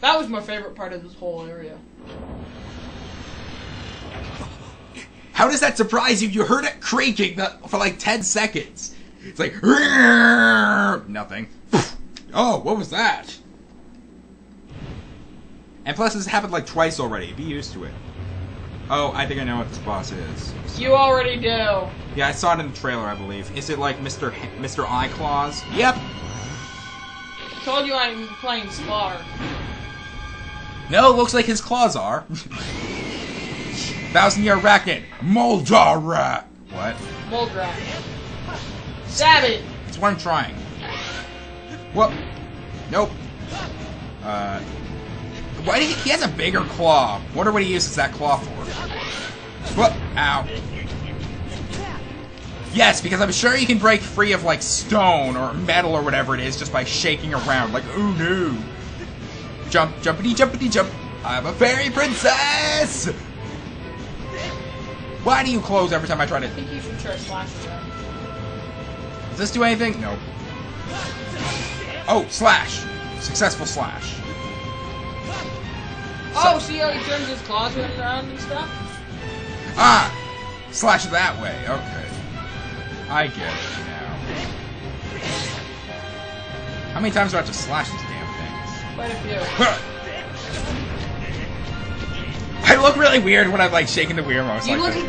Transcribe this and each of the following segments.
That was my favorite part of this whole area. How does that surprise you? You heard it creaking for like 10 seconds. It's like, nothing. Oh, what was that? And plus, this happened like twice already. Be used to it. Oh, I think I know what this boss is. You already do. Yeah, I saw it in the trailer, I believe. Is it like Mr. H- Mr. Eye Claws? Yep. Told you I'm playing Spar. No, looks like his claws are. Thousand Year Racket, Moldarach. What? Moldrat. Stab it! That's what I'm trying. What? Nope. Uh. Why did he, he has a bigger claw? Wonder what he uses that claw for. What? Ow. Yes, because I'm sure you can break free of like stone or metal or whatever it is just by shaking around. Like, ooh no. Jump, jumpity, jumpity, jump. I'm a fairy princess! Why do you close every time I try to... I think you should try slashing. Does this do anything? No. Oh, slash. Successful slash. Oh, see how he turns his claws around and stuff? Ah! Slash that way. Okay. I get it now. How many times do I have to slash things? Quite a few. I look really weird when I'm like shaking the Wiimotes You like look.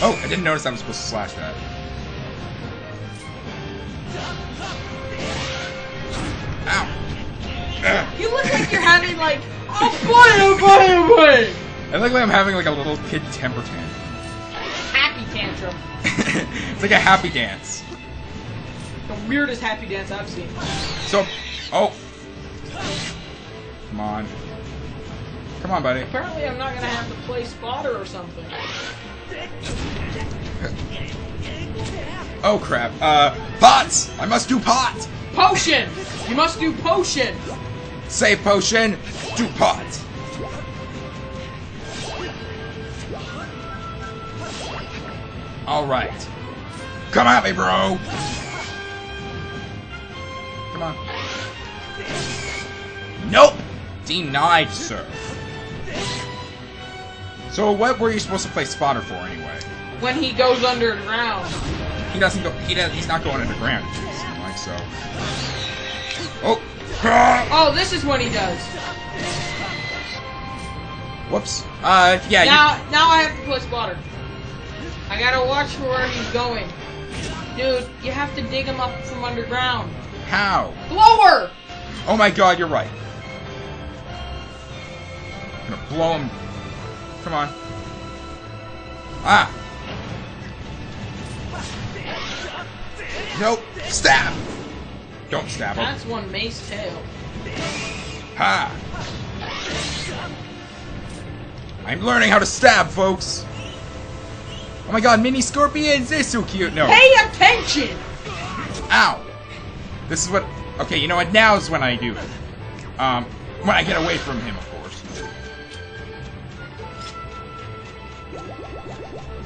Oh, I didn't notice I was supposed to slash that. Ow. You look like you're having like oh boy, oh boy, oh boy! I look like I'm having like a little kid temper tantrum. Happy tantrum. it's like a happy dance. The weirdest happy dance I've seen. So, oh. Come on. Come on, buddy. Apparently I'm not gonna have to play spotter or something. Oh crap. Uh, pots! I must do pot! Potion! You must do potion! Say potion, do pot. Alright. Come at me, bro! Nope! Denied, sir. So what were you supposed to play spotter for anyway? When he goes underground. He doesn't go. He does. He's not going underground. Like so. Oh. Oh, this is what he does. Whoops. Uh. Yeah. you- Now, now I have to play spotter. I gotta watch for where he's going. Dude, you have to dig him up from underground. how? Blower! Oh my God! You're right. I'm gonna blow him. Come on. Ah. Nope. Stab. Don't stab him. That's one mace tail. Ha! I'm learning how to stab, folks. Oh my god, mini scorpions! They're so cute. No. Pay attention! Ow! This is what. Okay, you know what? Now is when I do it. Um, when I get away from him, of course.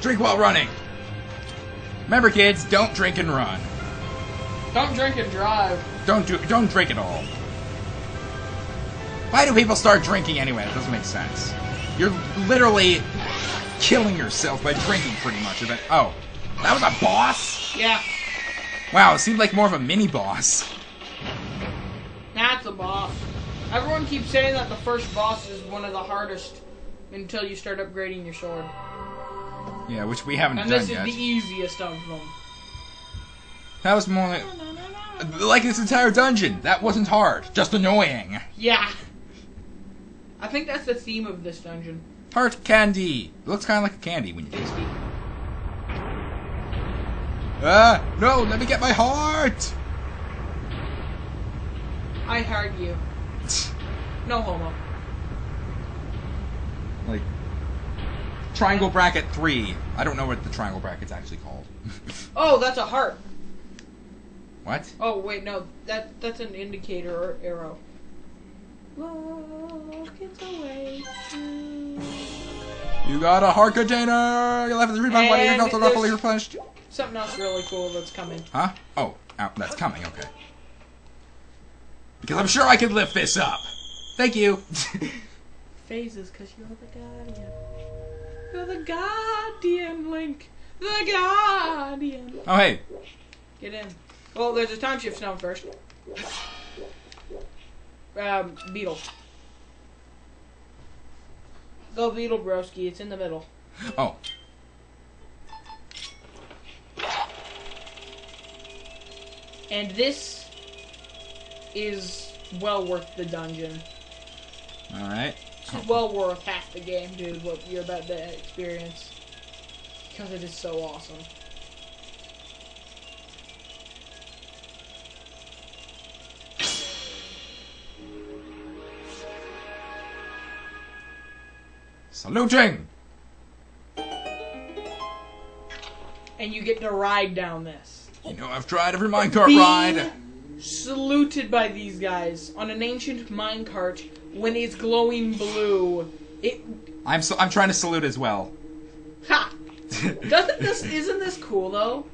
Drink while running. Remember, kids, don't drink and run. Don't drink and drive. Don't do. Don't drink at all. Why do people start drinking anyway? It doesn't make sense. You're literally killing yourself by drinking, pretty much. Of it. Oh, that was a boss. Yeah, Wow, it seemed like more of a mini boss. Boss. Everyone keeps saying that the first boss is one of the hardest until you start upgrading your sword. Yeah, which we haven't And done this is yet. the easiest of them. That was more like, like this entire dungeon. That wasn't hard, just annoying. Yeah. I think that's the theme of this dungeon. Heart candy. It looks kind of like a candy when you taste it. Ah, no! Let me get my heart. I heard you. No homo. like triangle bracket three. I don't know what the triangle bracket's actually called. Oh, that's a heart. what? Oh wait, no, that that's an indicator or arrow. Look, it's away. You got a heart container. Have to read my money. Your health not fully replenished. Something else really cool that's coming. Huh? Oh, oh, that's coming. Okay. Because I'm sure I can lift this up. Thank you. Phases, because you're the guardian. You're the guardian, Link. The guardian. oh, hey. Get in. Well, there's a time shift stone first. Um, Beetle. Go Beetle Broski, it's in the middle. Oh. And this is well worth the dungeon. Alright. This is well worth half the game, dude, what you're about to experience. Because it is so awesome. Saluting! And you get to ride down this. You know, I've tried every minecart Being ride. Saluted by these guys on an ancient minecart when it's glowing blue. It I'm so, I'm trying to salute as well. ha. Doesn't this isn't this cool though?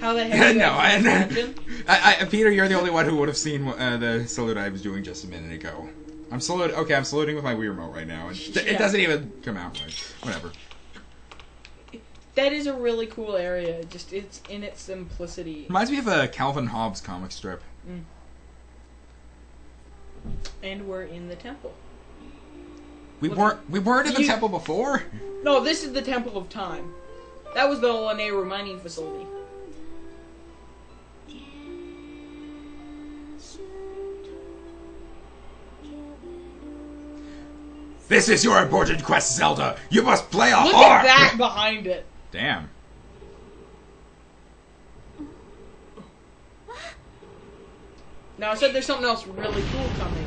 How they have no, I. I, I, Peter, you're the only one who would have seen uh, the salute I was doing just a minute ago. I'm saluting. Okay, I'm saluting with my Wii remote right now. It, Yeah. it doesn't even come out right. Whatever. That is a really cool area. Just it's in its simplicity. Reminds me of a Calvin Hobbes comic strip. Mm. And we're in the temple. We Look, weren't we weren't in the you- temple before. No, this is the Temple of Time. That was the Lanayru mining facility. This is your important quest, Zelda. You must play a Look harp. at that behind it. Damn. Now I said there's something else really cool coming.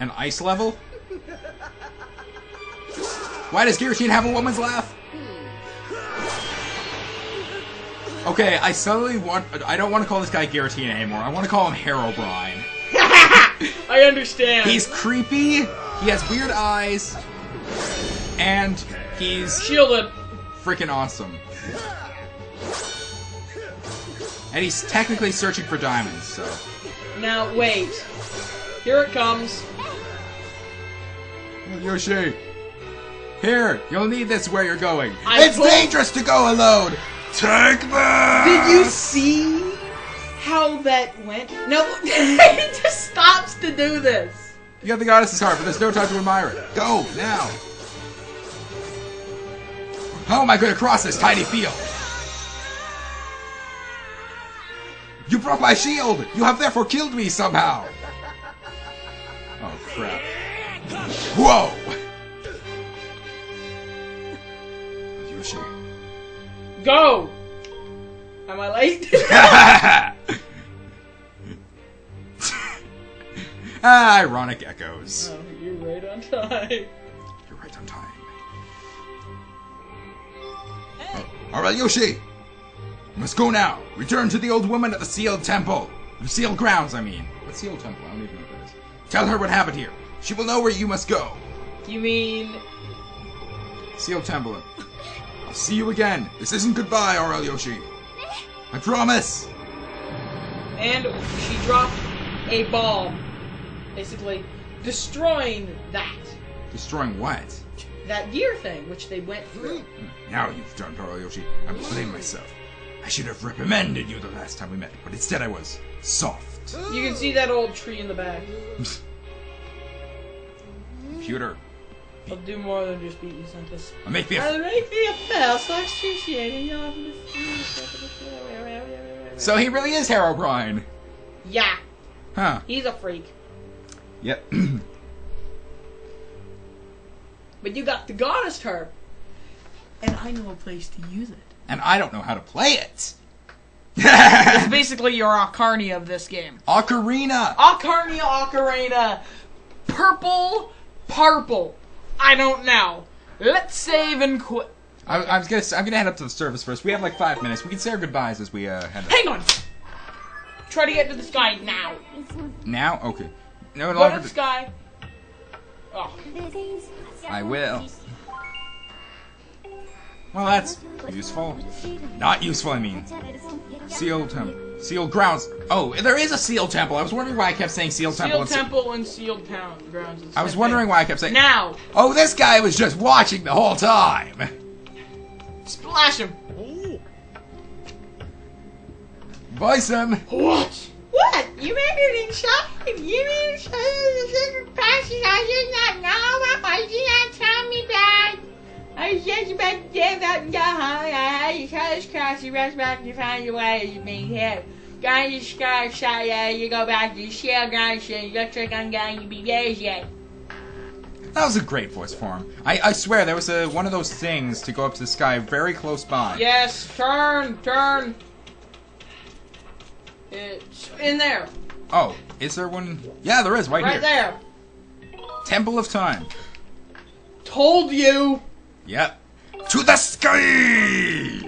An ice level? Why does Giratina have a woman's laugh? Okay, I suddenly want. I don't want to call this guy Giratina anymore. I want to call him Herobrine. I understand. He's creepy. He has weird eyes, and he's shielded. freaking awesome. And he's technically searching for diamonds, so. Now wait. Here it comes. Yoshi! Here, you'll need this where you're going. I it's dangerous to go alone! Take this! Did you see how that went? No, it just stops to do this. You have the goddess's heart, but there's no time to admire it. Go, now! How am I going to cross this tiny field? You broke my shield! You have therefore killed me somehow! Oh, crap. Whoa! Yoshi. Go. Am I late? ah, ironic echoes. oh, you're right on time. You're right on time. Hey! Alright, Yoshi! Must go now. Return to the old woman at the sealed temple. The sealed grounds, I mean. What sealed temple? I don't even know what that is. Tell her what happened here. She will know where you must go. You mean Sealed temple. I'll see you again. This isn't goodbye, RL Yoshi. I promise. and she dropped a bomb, basically destroying that Destroying what? that gear thing, which they went through. Now you've done, RL Yoshi. I blame myself. I should have reprimanded you the last time we met, but instead I was soft. You can see that old tree in the back. Computer, I'll do more than just beat you, Sentis. I'll make me a I'll make me a best. I appreciate it. You'll have to- So he really is Herobrine. Yeah, Huh. he's a freak. Yep. But you got the goddess harp, and I know a place to use it. And I don't know how to play it. It's basically your Ocarina of this game. Ocarina. Ocarina, Ocarina, purple, purple. I don't know. Let's save and quit. I, I was gonna. I'm gonna head up to the service first. We have like five minutes. We can say our goodbyes as we uh, head. Up. Hang on. Try to get to the sky now. Now, okay. No Go to the sky. Oh, I will. Well, that's useful. Not useful, I mean. Seal temple. Sealed grounds. Oh, there is a sealed temple. I was wondering why I kept saying sealed temple. Sealed and se- temple and sealed town grounds. I was wondering why I kept saying. Now, Oh, this guy was just watching the whole time. splash him. Bison. What? What? You made it inside? You made it inside the just to give up and go home. Eh? I had to tell this cross you rush back to find your way to me here. Going to scar shot yeah, you go back to the shell shit. You look like I'm going to be days yet. That was a great voice for him. I, I swear there was a one of those things to go up to the sky very close by. Yes, turn, turn. It's in there, Oh, is there one? Yeah, there is right, right here. Right there. Temple of Time. Told you. Yep. To the sky.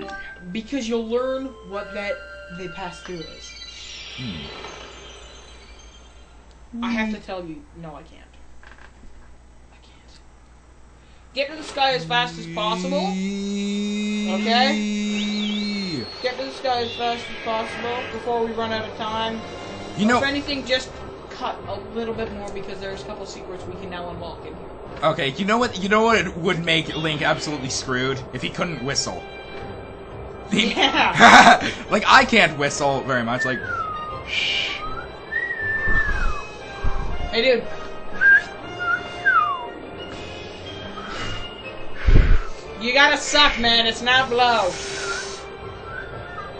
Because you'll learn what that they pass through is. Hmm. I have to tell you, no, I can't. I can't. Get to the sky as fast as possible. Okay. Get to the sky as fast as possible before we run out of time. You know. if anything, just cut a little bit more because there's a couple secrets we can now unlock in here. Okay, you know what? You know what it would make Link absolutely screwed if he couldn't whistle. He- Yeah. like I can't whistle very much. Like Shh. Hey, dude. You gotta suck, man. It's not blow.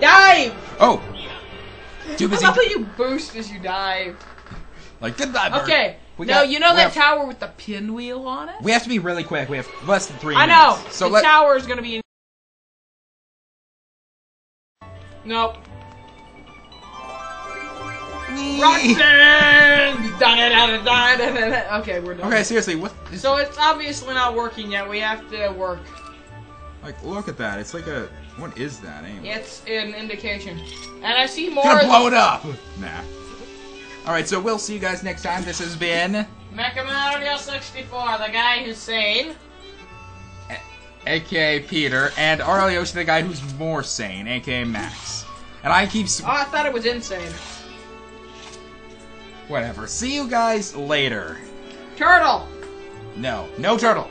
Dive! oh, too I busy. love how you boost as you dive. Like goodbye. bird. Okay. We no, got- you know that have- tower with the pinwheel on it? We have to be really quick. We have less than three I minutes. know. So the let. tower is gonna be. In- nope. Roxanne! Okay, we're done. Okay, seriously, what? Is, So it's obviously not working yet. We have to work. like, look at that. It's like a. What is that anyway? It's an indication. And I see more. Gonna blow it up. Nah. All right, so we'll see you guys next time. This has been Mecha Mario 64, the guy who's sane. aka Peter and RL Yoshi, the guy who's more sane, aka Max. And I keep s- Oh, I thought it was insane. whatever. See you guys later. Turtle! No, no turtle.